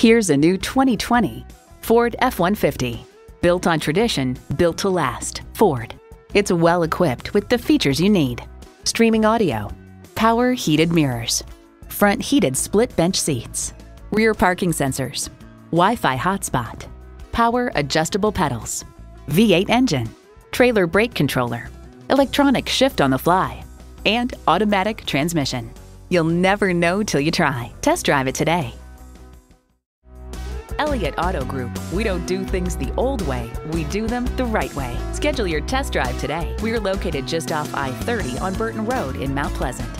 Here's a new 2020 Ford F-150. Built on tradition, built to last. Ford. It's well equipped with the features you need. Streaming audio, power heated mirrors, front heated split bench seats, rear parking sensors, Wi-Fi hotspot, power adjustable pedals, V8 engine, trailer brake controller, electronic shift on the fly, and automatic transmission. You'll never know till you try. Test drive it today. Elliott Auto Group. We don't do things the old way, we do them the right way. Schedule your test drive today. We're located just off I 30 on Burton Road in Mount Pleasant.